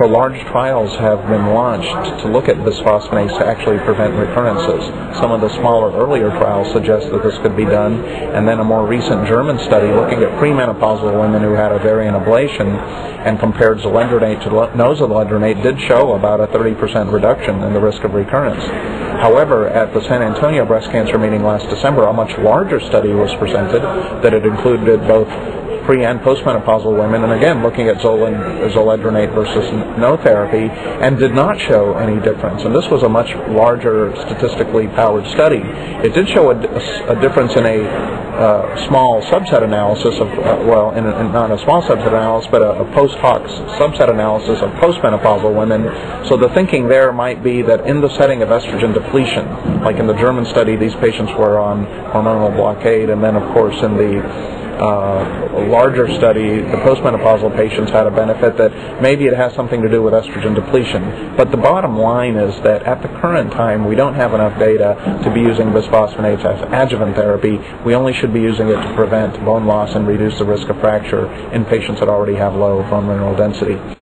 So large trials have been launched to look at bisphosphonates to actually prevent recurrences. Some of the smaller earlier trials suggest that this could be done, and then a more recent German study looking at premenopausal women who had ovarian ablation and compared zoledronate to nozoledronate did show about a 30% reduction in the risk of recurrence. However, at the San Antonio breast cancer meeting last December, a much larger study was presented that it included both pre and postmenopausal women, and again looking at zoledronate versus no therapy, and did not show any difference. And this was a much larger statistically powered study. It did show a, a difference in a uh, small subset analysis of, uh, well, in, a, in, not a small subset analysis, but a, a post hoc subset analysis of postmenopausal women. So the thinking there might be that in the setting of estrogen depletion, like in the German study, these patients were on hormonal blockade, and then of course in the uh, larger study, the postmenopausal patients had a benefit that maybe it has something to do with estrogen depletion. But the bottom line is that at the current time, we don't have enough data to be using bisphosphonates as adjuvant therapy. We only should be using it to prevent bone loss and reduce the risk of fracture in patients that already have low bone mineral density.